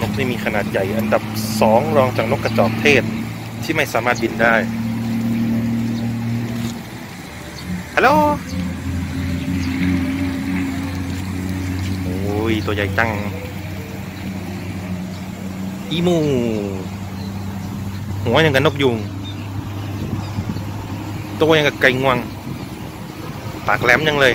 นกที่มีขนาดใหญ่อันดับสองรองจากนกกระจอกเทศ ที่ไม่สามารถบินได้ ฮัลโหล โอ้ย ตัวใหญ่จัง อีมู หัวยังกับนกยุง ตัวยังกับไก่งวง ปากแหลมยังเลย